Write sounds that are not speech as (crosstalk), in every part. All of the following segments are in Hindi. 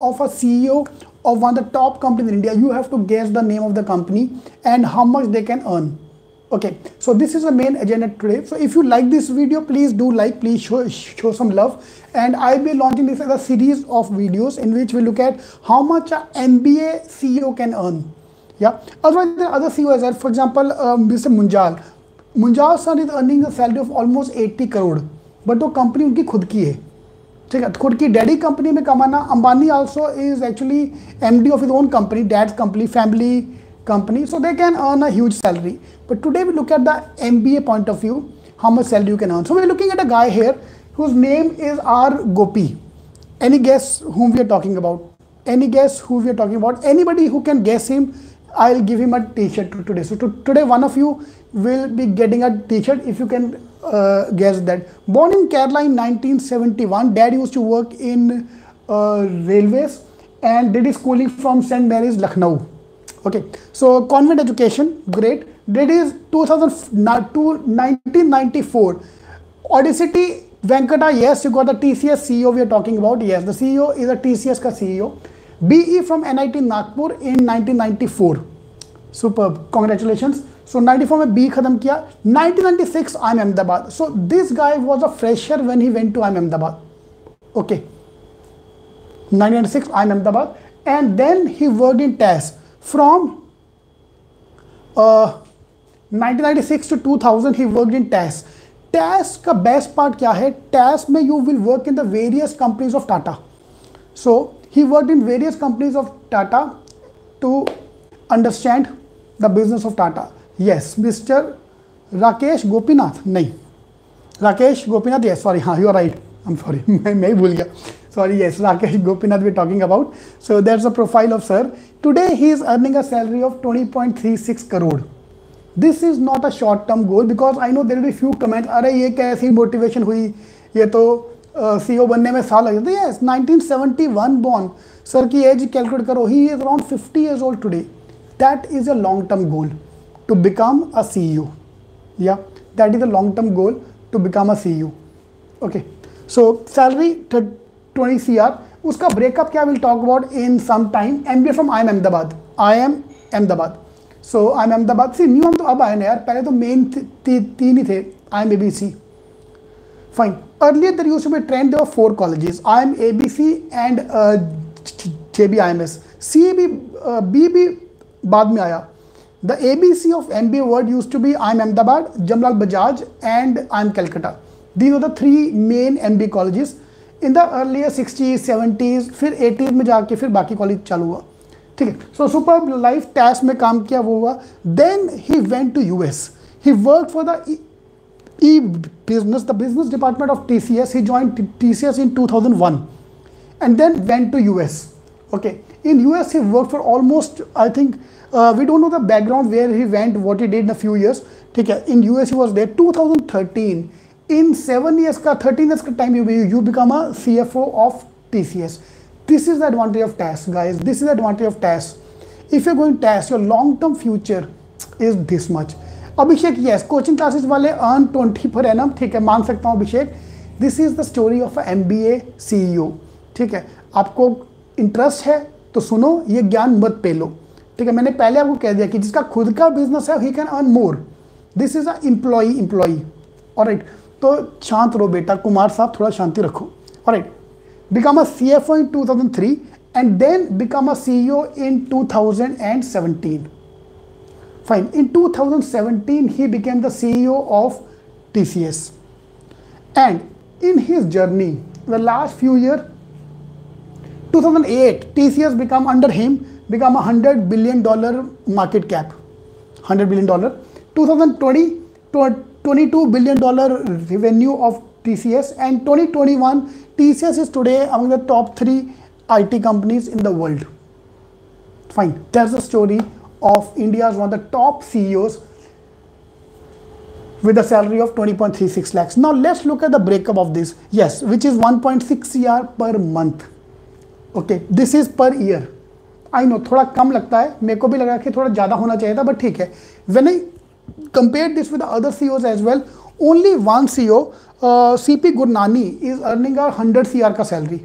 of a CEO of one of the top companies in India, you have to guess the name of the company and how much they can earn. Okay, so this is the main agenda today. So if you like this video, please do like, please show, show some love. And I'll be launching this as a series of videos in which we look at how much an MBA CEO can earn. Yeah, otherwise other CEOs as well. For example, uh, um, Mr. Munjal. Munjal sir is earning a salary of almost 80 crore. But the company is his own. ठीक है खुद की डैडी कंपनी में कमाना, Ambani also is actually MD of is own company dad company family company so they can earn a huge salary but today we look at the M B A point of view how much salary you can earn so we looking at a guy here whose name is R Gopi any guess whom we are talking about any guess who we are talking about any who can guess him I will give him a T shirt to today so today one of you will be getting a T shirt if you can uh, guess that. Born in Kerala in 1971, dad used to work in uh, railways and did his schooling from St. Mary's, Lucknow. Okay, so convent education, great. Did his 2000 to 1994 Audacity Venkata, yes, you got the TCS CEO we are talking about. Yes, the CEO is a TCS ka CEO. BE from NIT Nagpur in 1994. Superb. Congratulations. So ninety four में बी खत्म किया। 1996 I M Ahmedabad so this guy was a fresher when he went to I M Ahmedabad okay 1996 I M Ahmedabad and then he work in TAS from 1996 to 2000 he work in TAS TAS का बेस्ट पार्ट क्या है? टैस में you will work in the various companies of Tata so he work in various companies of Tata to understand the business of Tata yes mister Rakesh Gopinath नहीं राकेश गोपीनाथ यस सॉरी हाँ you are right I am sorry मैं ही भूल गया. Sorry yes Rakesh Gopinath we talking about so that's a profile of sir today he is earning a salary of twenty point three six crore this is not a short term goal because I know there few comment अरे ये कैसी मोटिवेशन हुई? ये तो सी uh, ओ बनने में साल लग जाते हैं. यस बॉर्न सर की एज कैलकुलेट करो. He is around fifty years old today that is a long term goal to become a CEO. Yeah, that is the long term goal to become a CEO. Okay, so salary 20 CR. उसका ब्रेकअप क्या will talk about in some time M B from I M Ahmedabad I M Ahmedabad so I M Ahmedabad see new हम तो अब आए ना यार पहले तो मेन तीन ही थे I M A B C fine earlier there use to be trend there were four colleges I M A B C and J B I M S C B B भी बाद में आया. The ABC of MBA word used to be I'm Ahmedabad, Jamlal Bajaj and I'm Calcutta. These are the three main MBA colleges. In the earlier 60s, 70s, फिर 80s में जाके फिर बाकी कॉलेज चालू हुआ ठीक है सो सुपर लाइफ टैस में काम किया वो हुआ then he went to US he work for the e business the business department of tcs he joined tcs in 2001 and then went to us okay in us he worked for almost i think we don't know the background where he went what he did in few years ठीक है in US he two thousand thirteen in seven years का थर्टीन ईयर्स का time you you become a C F O of T C S this is the advantage of TAS guys this is the advantage of TAS if you going TAS your long term future is this much Abhishek yes coaching classes वाले earn twenty for N M ठीक है, मान सकता हूँ Abhishek this is the story of M B A C E O ठीक है, आपको इंटरेस्ट है तो सुनो, ये ज्ञान मत पे लो ठीक है, मैंने पहले आपको कह दिया कि जिसका खुद का बिज़नेस है he can earn more this is a employee employee और राइट तो शांत रहो बेटा, कुमार साहब, थोड़ा शांति रखो। और right become a C F O in two thousand three and then become a C E O in two thousand and seventeen fine in two thousand seventeen he became the C E O of T C S and in his journey the last few year 2008 TCS become under him. Become a 100 billion dollar market cap 100 billion dollar 2020 22 billion dollar revenue of TCS and 2021 TCS is today among the top 3 IT companies in the world fine that's the story of India's one of the top CEOs with a salary of 20.36 lakhs. Now let's look at the breakup of this. Yes, which is 1.6 CR per month. Okay, this is per year. I know थोड़ा कम लगता है। मेरे को भी लगा कि थोड़ा ज़्यादा होना चाहिए था बट ठीक है। When I compare this with other C Os as well only one C O C P Gurnani is earning R hundred C R का salary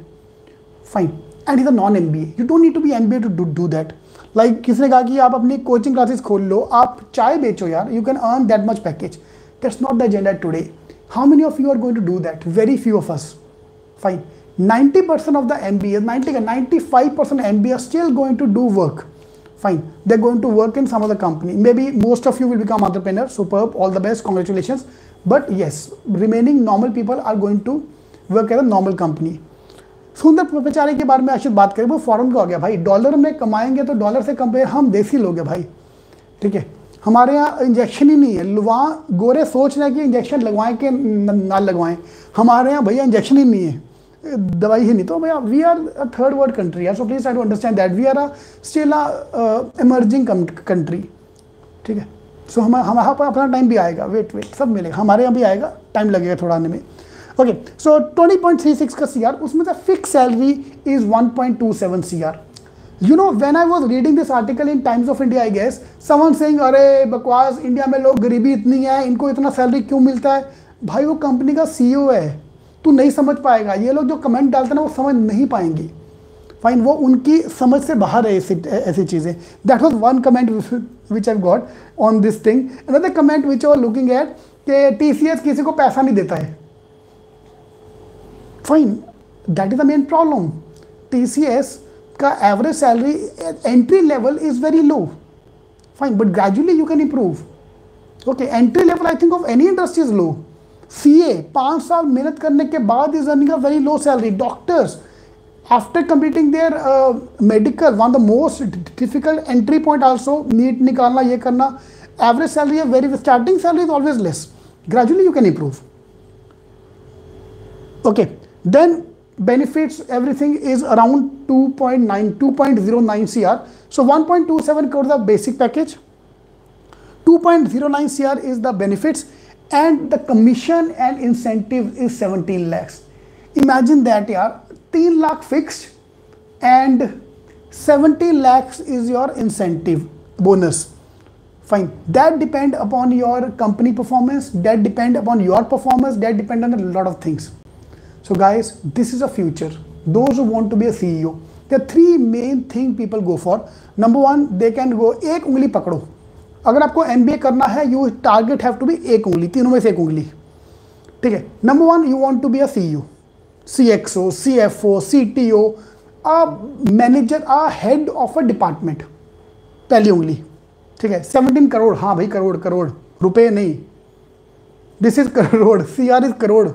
fine and is a non M B A you don't need to be M B A to do that like किसी ने कहा कि आप अपनी कोचिंग क्लासेस खोल लो, आप चाय बेचो यार you can earn that much package that's not the agenda today how many of you are going to do that very few of us fine 90% of the MBA, 90 95% MBA are still going to do work. Fine, they're going to work in some other company. Maybe most of you will become entrepreneur. Superb, all the best, congratulations. But yes, remaining normal people are going to work at a normal company. सुंदर बेचारे के बारे में आशित बात करें वो फॉरन का हो गया भाई डॉलर में कमाएँगे तो डॉलर से कंपेयर हम देसी लोग हैं भाई ठीक है हमारे यहाँ इंजेक्शन ही नहीं है वहाँ गोरे सोच रहे हैं कि इंजेक्शन लगवाएँ कि ना लगवाएँ हमारे यहाँ भैया इंजेक्शन ही नहीं है दवाई ही नहीं। तो भैया we are a third world country है so please I to understand that we are a still a emerging country ठीक है? सो हम हमारे पर अपना टाइम भी आएगा। वेट वेट सब मिलेगा। हमारे यहाँ भी आएगा। टाइम लगेगा थोड़ा आने में। Okay so twenty point three six का सी आर उसमें से fix salary is one point two seven C R you know when I was reading this article in Times of India I guess Saman Singh अरे, बकवास इंडिया में लोग गरीबी इतनी है, इनको इतना सैलरी क्यों मिलता है? भाई, वो कंपनी का सी e है। तू नहीं समझ पाएगा। ये लोग जो कमेंट डालते हैं ना, वो समझ नहीं पाएँगे। फाइन वो उनकी समझ से बाहर है ऐसी ऐसी चीज़ें। That was one comment which I got on this thing another comment which are looking at कि टी सी एस किसी को पैसा नहीं देता है। Fine that is the main problem T C S का average salary entry level is very low fine but gradually you can improve okay entry level I think of any industry is low C A पाँच साल मेहनत करने के बाद is earning a very low salary doctors after completing their medical one the most difficult entry point also NEET निकालना, ये करना एवरेज सैलरी है very starting salary is always less gradually you can improve okay then benefits, everything is around 2.9 2.09 cr so 1.27 crore the basic package. 2.09 cr is the benefits. and the commission and incentive is 17 lakhs. Imagine that yeah 3 lakh fixed and 70 lakhs is your incentive bonus. Fine. That depend upon your company performance that depend upon your performance that depend on a lot of things. So guys this is a future. Those who want to be a ceo there are three main thing people go for. Number one they can go ek ungli pakdo. अगर आपको एमबीए करना है you target have to be एक उंगली, तीनों में से एक उंगली। ठीक है? Number one you want to be a CEO C X O C F O C T O a manager a head of a department पहली उंगली। ठीक है? सेवनटीन करोड़ हाँ भाई करोड़ करोड़ रुपए नहीं। This is crore C R is crore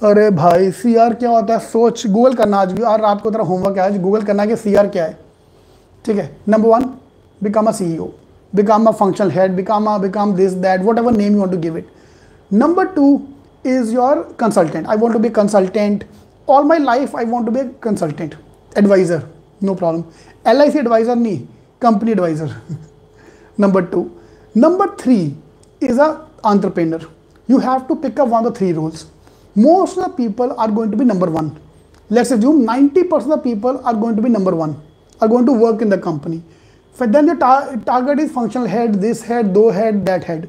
अरे भाई सी आर क्या होता है? सोच गूगल करना आज भी। और रात को तरह होमवर्क है, आज गूगल करना कि सी आर क्या है। ठीक है? Number one become a C E O become a functional head, become a become this, that, whatever name you want to give it. Number two is your consultant. I want to be consultant. All my life I want to be a consultant, advisor, no problem. LIC advisor, me company advisor. (laughs) Number two. Number three is a entrepreneur. You have to pick up one of the three roles. Most of the people are going to be number one. Let's assume 90% of the people are going to be number one, are going to work in the company. फिर the target is functional head this head दो हेड दैट हेड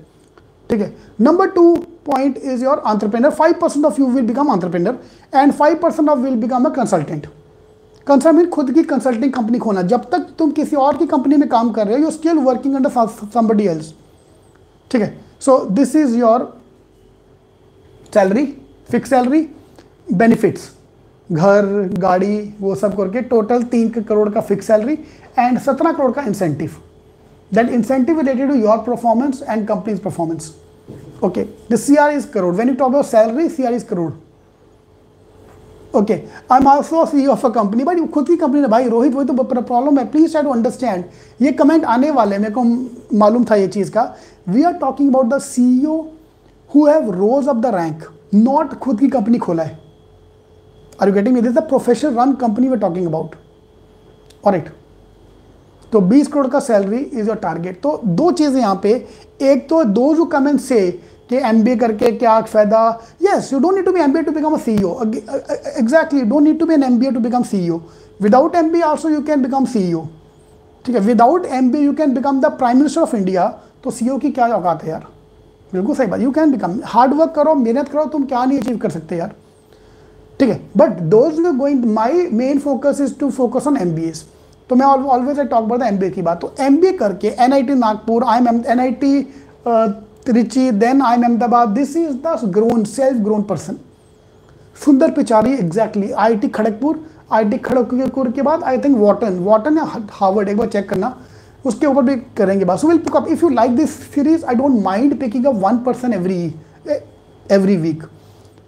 ठीक है? Number two point is your entrepreneur five percent of you will become entrepreneur and five percent of will become a consultant consultant खुद की कंसल्टिंग कंपनी खोना। जब तक तुम किसी और की कंपनी में काम कर रहे हो you still working under somebody else ठीक है? So this is your salary fix salary benefits घर, गाड़ी, वो सब करके टोटल तीन करोड़ का फिक्स सैलरी एंड सत्रह करोड़ का incentive that incentive related to your performance and companies performance okay the C R is crore when you talk about salary C R is crore okay I am also C of a company but खुद की कंपनी ने भाई, रोहित वही तो प्रॉब्लम है. प्लीज़ ट्राई टू अंडरस्टैंड ये कमेंट आने वाले मेरे को मालूम था ये चीज़ का. We are talking about the C E who have rose of the rank not खुद की कंपनी खोला है. Are you getting this the professional run company we talking about और इट तो 20 करोड़ का सैलरी इज़ योर टारगेट तो दो चीज़ें यहाँ पे। एक तो दो जो कमेंट से कि एम करके क्या फ़ायदा? Yes you don't need to be M to become a C exactly don't need to be an M B A to become C without M B also you can become C ठीक है? Without M B you can become the prime minister of India तो सी की क्या औकात है यार? बिल्कुल सही बात। You can become hard work करो, मेहनत करो, तुम क्या नहीं अचीव कर सकते यार? ठीक है? But those going my main focus is to focus on M B S तो मैं always I talk about M B A की बात. तो एम बी ए करके N I T Nagpur I M N I T Trichy then I M Ahmedabad this is the grown self grown person Sundar Pichai exactly I I T Kharagpur I T Kharagpur के बाद आई थिंक वॉटन वॉटन या हार्वर्ड एक बार चेक करना. उसके ऊपर भी करेंगे बात. So will pick up if you like this series I don't mind picking up one person every every week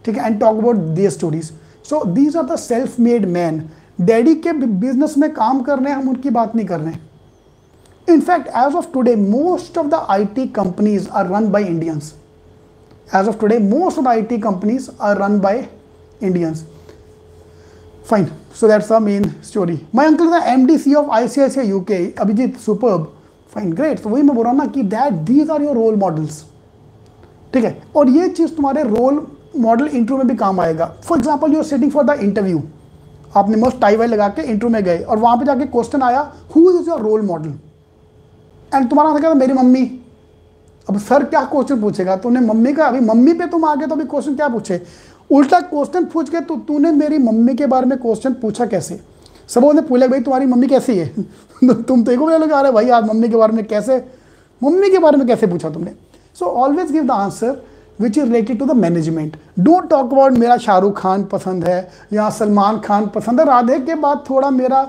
ठीक है and talk about their stories so these are the self made man daddy के बिज़नेस में काम कर रहे हैं, हम उनकी बात नहीं कर रहे हैं. In fact as of today most of the I T companies are run by Indians as of today most of I T companies are run by Indians fine so that's the main story my uncle the M D C of I C I C I U K Abhijit superb fine great वही मैं बोल रहा हूँ ना कि that these are your role models ठीक है? और ये चीज़ तुम्हारे रोल मॉडल इंटरव्यू में भी काम आएगा। For example you're sitting for the interview आपने मस्त टाई वाई लगा के इंटरव्यू में गए और वहाँ पे जाके क्वेश्चन आया who is your role model and तुम्हारा क्या मेरी मम्मी। अब सर क्या क्वेश्चन पूछेगा? तूने मम्मी का अभी मम्मी पे तुम आगे तो अभी क्वेश्चन क्या पूछे? उल्टा क्वेश्चन पूछ के तो तूने मेरी मम्मी के बारे में क्वेश्चन पूछा कैसे? सबने पूछा भाई, तुम्हारी मम्मी कैसी है? (laughs) तुम तो एक बोले आ रहे भाई, आज मम्मी के बारे में कैसे मम्मी के बारे में कैसे पूछा तुमने? So always give the answer which is related to the management don't talk about मेरा शाहरुख खान पसंद है या सलमान खान पसंद है। राधे के बाद थोड़ा मेरा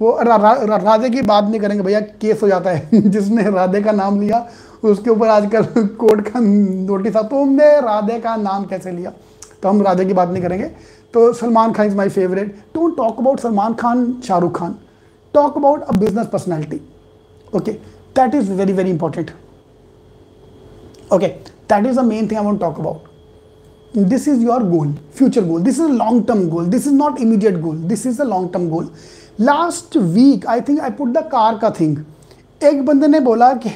वो रा, रा, रा, राधे की बात नहीं करेंगे भैया केस हो जाता है। (laughs) जिसने राधे का नाम लिया उसके ऊपर आजकल (laughs) कोर्ट का नोटिस आता तुमने राधे का नाम कैसे लिया? तो हम राधे की बात नहीं करेंगे। तो Salman Khan is my favourite don't talk about Salman Khan Shahrukh Khan. Talk about a business personality okay that is very very important okay that is the main thing i want to talk about this is your goal future goal this is a long term goal this is not immediate goal this is a long term goal last week i think i put the car का thing एक बंदे ने बोला कि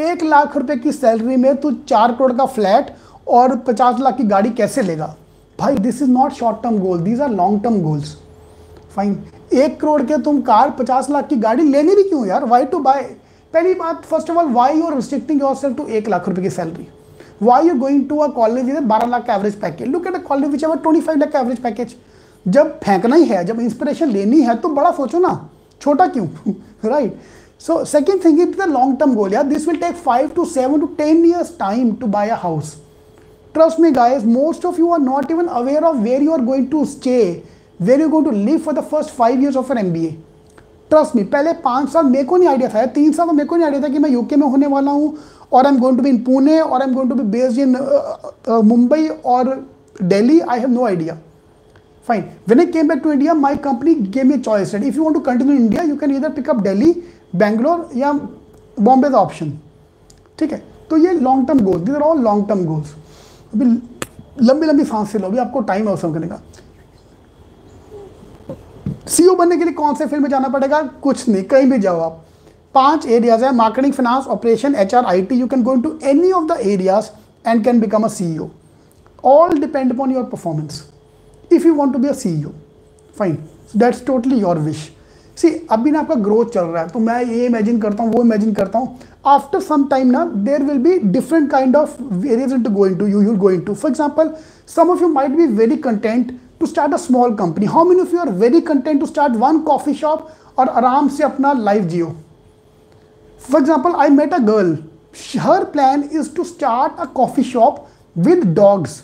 एक लाख रुपए की सैलरी में तू चार करोड़ का फ्लैट और पचास लाख की गाड़ी कैसे लेगा भाई this is not short term goal these are long term goals fine एक करोड़ के तुम कार पचास लाख की गाड़ी लेनी भी क्यों यार वाई टू बाय पहली बात first of all why you restricting yourself to एक लाख रुपए की salary why you going to a college is बारह लाख का average package look at a college whichever twenty five lakh का एवरेज पैकेज जब फेंकना ही है, जब इंस्पिरेशन लेनी है तो बड़ा सोचो ना। छोटा क्यों? Right so second thing is the long term goal यार। This will take five to seven to ten years time to buy a house trust me guys most of you are not even aware of where you are going to stay where you going to live for the first five years of an M B A trust me पहले पाँच साल मेरे को नहीं आइडिया था तीन साल तो मेरे को नहीं आइडिया था कि मैं यूके में होने वाला हूँ और I am going to be in Pune और I am going to be based in Mumbai और Delhi I have no idea fine when I came back to India my company gave a choice if you want to continue India you can इधर पिकअप डेली बैंगलोर या बॉम्बे का ऑप्शन ठीक है? तो ये long term goals these are all long term goals अभी लंबी लंबी सांस से लो, अभी आपको टाइम है करने का। सीईओ बनने के लिए कौन से फ़ील्ड में जाना पड़ेगा? कुछ नहीं, कहीं भी जाओ आप। पाँच एरियाज़ है marketing finance operation H R I T you can go into any of the areas and can become a C E all depend upon your performance if you want to be a C E fine that's totally your wish see अभी ना आपका ग्रोथ चल रहा है तो मैं ये इमेजिन करता हूँ, वो इमेजिन करता हूँ। आफ्टर सम टाइम ना there will be different kind of areas into going to you you're going to for example some of you might be very content to start a small company how many of you are very content to start one coffee shop और आराम से अपना life Jio? For example I met a girl her plan is to start a coffee shop with dogs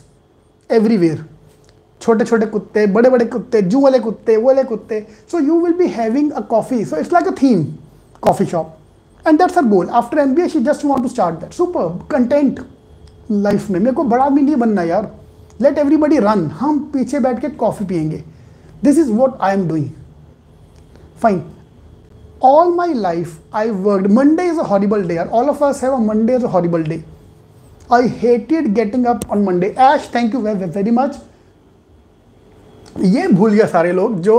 everywhere. छोटे छोटे कुत्ते, बड़े बड़े कुत्ते, जू वाले कुत्ते, वो वाले कुत्ते. So you will be having a coffee so it's like a theme coffee shop and that's her goal after M B she just want to start that super content life में मेरे को बड़ा आदमी नहीं बनना यार. लेट एवरीबडी रन हम पीछे बैठ के कॉफ़ी पियेंगे। This is what I am doing fine all my life I work Monday is a horrible day are all of us have Monday is a horrible day I hated getting up on Monday Ash thank you very much ये भूल गया सारे लोग जो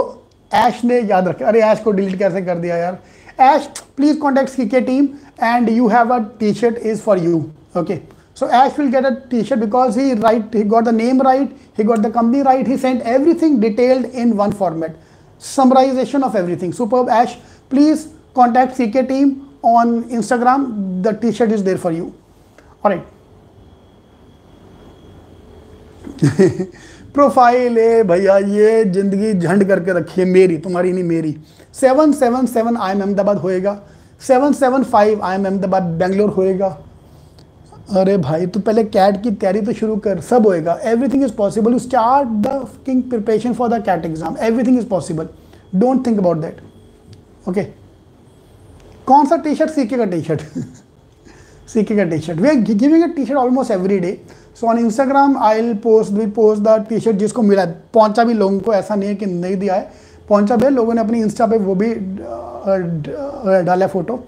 एश ने याद रखे। अरे ऐश को डिलीट कैसे कर दिया यार? एश प्लीज़ कॉन्टेक्ट की team and you have a T shirt is for you okay. So ash will get a t-shirt because he right he got the name right he got the company right he sent everything detailed in one format summarization of everything superb ash please contact CK team on Instagram. The t-shirt is there for you. All right. Profile है भैया ये ज़िंदगी झंड करके रखी है मेरी तुम्हारी नहीं मेरी seven seven seven I am Ahmedabad होएगा seven seven five I am Ahmedabad Bangalore होएगा अरे भाई, तू पहले कैट की तैयारी तो शुरू कर, सब होएगा। Everything is possible you start the king preparation for the CAT exam everything is possible don't think about that okay कौन सा टी शर्ट सीके का टी शर्ट सीके का T shirt we giving a T shirt almost every day so on Instagram I will post we post the T shirt जिसको मिला पहुँचा भी लोगों को, ऐसा नहीं है कि नहीं दिया है। पहुँचा भी लोगों ने अपनी इंस्टा पे वो भी डाला photo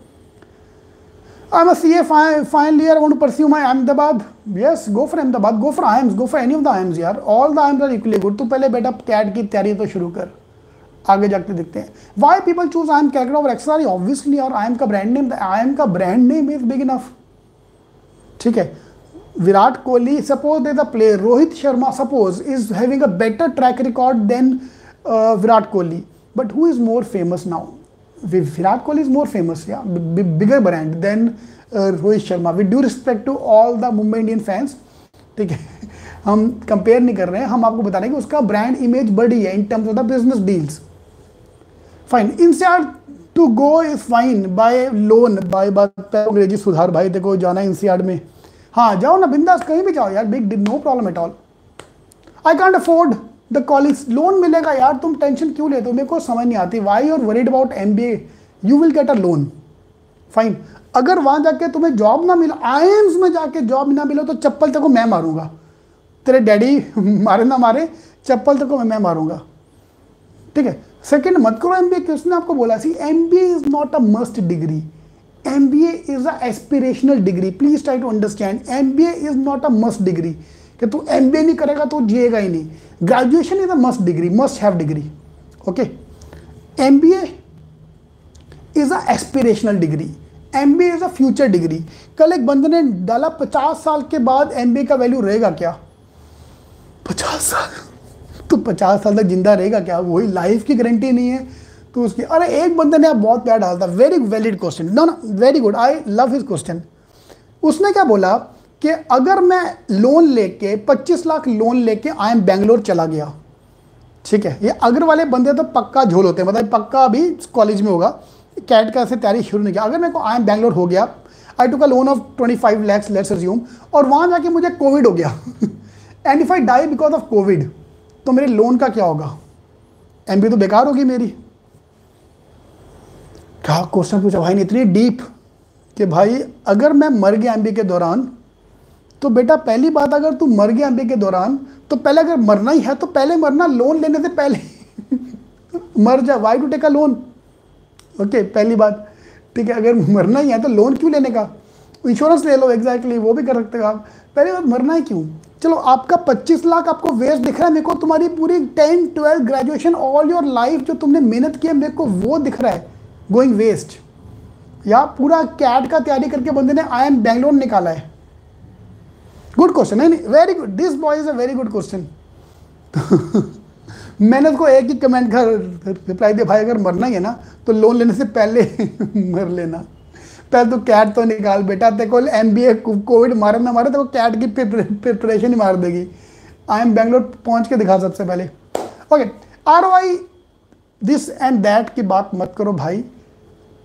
I'm a CA final year. I want to pursue my Ahmedabad. Yes, go for Ahmedabad. Go for IIMs. Go for any of the IIMs यार. All the IIMs are equally good. तू पहले बेटा कैट की तैयारी तो शुरू कर आगे जाके देखते हैं why people choose I M character of एक्सर obviously और आई एम का ब्रांड नेम आई एम का brand name is big enough ठीक है Virat Kohli suppose they the player Rohit Sharma suppose is having a better track record than Virat Kohli but who is more famous now Is more famous, yeah, b- bigger brand than uh, Rohit Sharma. With due respect to all the Mumbai Indian fans, ठीक है? (laughs) हम कंपेयर नहीं कर रहे हैं। हम आपको बता रहे हैं कि उसका ब्रांड इमेज बड़ी है in terms of the business deals fine instead to go is fine buy loan buy अंग्रेज़ी सुधार भाई देखो जाना है इंसियाड में। हाँ जाओ ना बिंदास कहीं भी जाओ यार big no problem at all I can't afford the college loan मिलेगा, यार, तुम टेंशन क्यों लेते हो? मेरे को समझ नहीं आती। Why you're worried about M B A you will get a loan fine अगर वहाँ जाके तुम्हें जॉब ना मिला आई में जाके जॉब ना मिले तो चप्पल तक मैं मारूँगा। तेरे डैडी (laughs) मारे ना मारे, चप्पल तक मैं मारूँगा। ठीक है? सेकेंड मत करो एम बी किसने आपको बोला see M B is not a must degree M B A is a aspirational degree please try to understand M B A is not a must degree कि तू एम बी ए नहीं करेगा तो जिएगा ही नहीं। Graduation is a must degree must have degree okay M B is a aspirational degree M B is a future degree कल एक बंदे ने डाला पचास साल के बाद एम बी ए का वैल्यू रहेगा क्या? पचास साल। तो पचास साल तक ज़िंदा रहेगा क्या? वही लाइफ की गारंटी नहीं है। तो उसकी, अरे एक बंदे ने आप बहुत प्यार डालता। वेरी वैलिड क्वेश्चन नो ना very good I love his question उसने क्या बोला? कि अगर मैं लोन लेके 25 लाख लोन लेके आई एम बेंगलोर चला गया, ठीक है? ये अगर वाले बंदे तो पक्का झोल होते हैं मतलब पक्का अभी कॉलेज में होगा। कैट का से तैयारी शुरू नहीं किया। अगर मेरे को आई एम बेंगलोर हो गया आई टू का loan of twenty five lakhs let's assume और वहाँ जाके मुझे कोविड हो गया। And if I die because of Covid तो मेरे लोन का क्या होगा? एमबी तो बेकार होगी मेरी। क्या क्वेश्चन पूछा? भाई ने इतनी डीप कि भाई, अगर मैं मर गया एमबी के दौरान तो बेटा, पहली बात अगर तू मर गया एम के दौरान तो पहले अगर मरना ही है तो पहले मरना लोन लेने से पहले (laughs) मर जा why to take a loan okay पहली बात, ठीक है, अगर मरना ही है तो लोन क्यों लेने का? इंश्योरेंस ले लो एग्जैक्टली वो भी कर सकते हो आप। पहली बात, मरना ही क्यों? चलो, आपका 25 लाख आपको वेस्ट दिख रहा है, मेरे को तुम्हारी पूरी 10 12 ग्रेजुएशन ऑल योर लाइफ जो तुमने मेहनत की है, मेरे को वो दिख रहा है गोइंग वेस्ट या पूरा कैट का तैयारी करके बंदे ने आई एम बेंगलोर निकाला है। गुड क्वेश्चन है very good this boy is a very good question मैंने उसको एक ही कमेंट का रिप्लाई दिया, भाई अगर मरना ही है ना तो लोन लेने से पहले (laughs) मर लेना। पहले तो कैट तो निकाल बेटा तेरे को एम बी ए कोविड मारे ना मारे तो कैट की प्रिपरेशन ही मार देगी। आई एम बेंगलोर पहुँच के दिखा सबसे पहले। Okay are why this and that की बात मत करो भाई।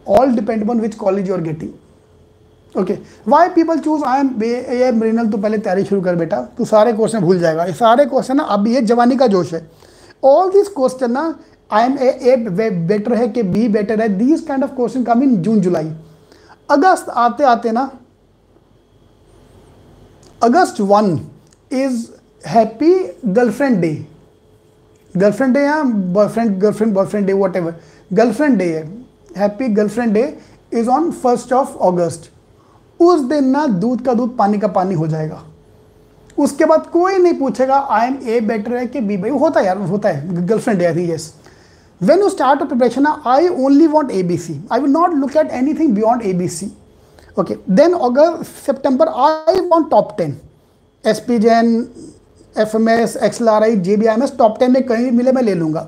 All depend on which college you are getting okay why people choose I M A मरीनल तो पहले तैयारी शुरू कर बेटा, तू सारे क्वेश्चन भूल जाएगा। ये सारे क्वेश्चन ना, अब ये जवानी का जोश है। ऑल दिस क्वेश्चन ना I M A A better है कि बी बेटर है these kind of question come in June July अगस्त आते आते ना August one is happy girlfriend day girlfriend day या boyfriend girlfriend boyfriend day whatever girlfriend day है। Happy girlfriend day is on first of August उस दिन ना दूध का दूध पानी का पानी हो जाएगा। उसके बाद कोई नहीं पूछेगा आई एम ए बेटर है कि बी भाई? होता है यार, होता है। Girlfriend I yes when you start a preparation i only want abc i will not look at anything beyond abc okay, then august september, i want top 10 spgen fms xlri jbms top 10 में कहीं मिले मैं ले लूँगा।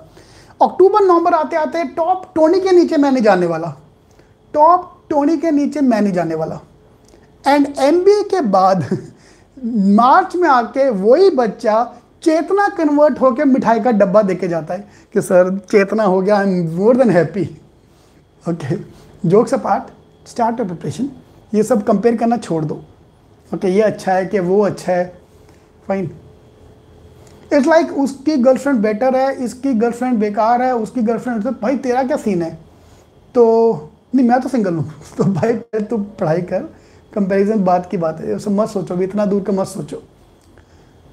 अक्टूबर नवंबर आते आते टॉप ट्वेंटी के नीचे मैं नहीं जाने वाला। टॉप ट्वेंटी के नीचे मैं नहीं जाने वाला। एंड एमबीए के बाद मार्च में आके वही बच्चा चेतना कन्वर्ट होकर मिठाई का डब्बा देके जाता है कि सर चेतना हो गया I am more than happy okay jokes apart start a preparation ये सब कंपेयर करना छोड़ दो। ओके okay, ये अच्छा है कि वो अच्छा है। फाइन इट्स लाइक उसकी गर्लफ्रेंड बेटर है इसकी गर्लफ्रेंड बेकार है उसकी गर्लफ्रेंड तो भाई तेरा क्या सीन है? तो नहीं मैं तो सिंगल हूँ. (laughs) तो भाई तू पढ़ाई कर। कंपैरिजन बात की बात है मत सोचो भी इतना दूर का मत सोचो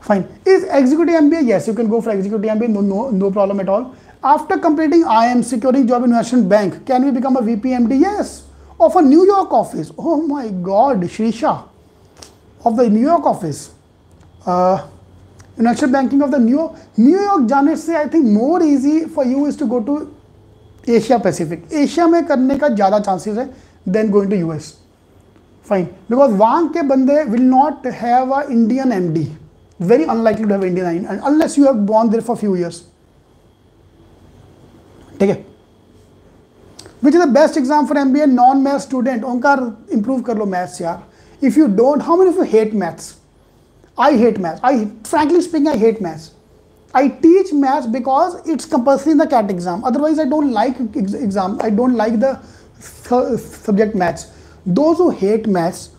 fine is executive M B yes you can go for executive M B no no problem at all after completing I am securing job investment bank can we become a V P D yes of a New York office oh my God Shrisha of the New York office investment banking of the new New York जाने से I think more easy for you is to go to Asia Pacific Asia में करने का ज़्यादा चांसेस है than going to US fine because वहाँ के बंदे will not have a Indian M D very unlikely to have Indian unless you have born there for few years ठीक है which is the best exam for M B A non math student Omkar improve कर लो मैथ्स यार if you don't how many you hate maths I hate maths I frankly speaking I hate maths I teach maths because it's compulsory in the CAT exam. Otherwise, I don't like exam. I don't like the subject maths. Who hate maths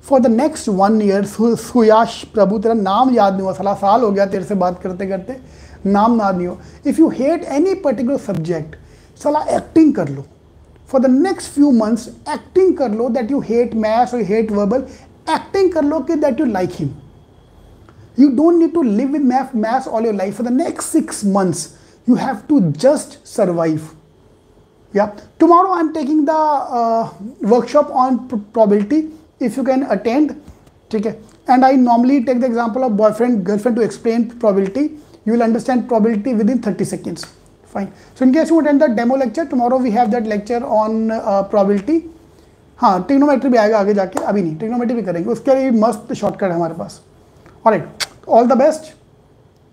for the next one year, Suyash Prabhu तेरा नाम याद नहीं हुआ साला साल हो गया तेरे से बात करते करते नाम याद नहीं हो if you hate any particular subject साला एक्टिंग कर लो। For the next few months acting कर लो दैट यू हेट मैथ्स और हेट वर्बल एक्टिंग कर लो कि that you like him you don't need to live with math maths all your life for the next six months you have to just survive. Yeah. Tomorrow I'm taking the uh, workshop on pr probability. If you can attend, okay. And I normally take the example of boyfriend, girlfriend to explain probability. You will understand probability within 30 seconds. Fine. So in case you attend the demo lecture, tomorrow we have that lecture on uh, probability. हाँ ट्रिग्नोमेट्री भी आएगा आगे जाके अभी नहीं ट्रिग्नोमेट्री भी करेंगे उसके लिए मस्त शॉर्टकट है हमारे पास right. All the best.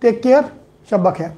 Take care. Shabba khair.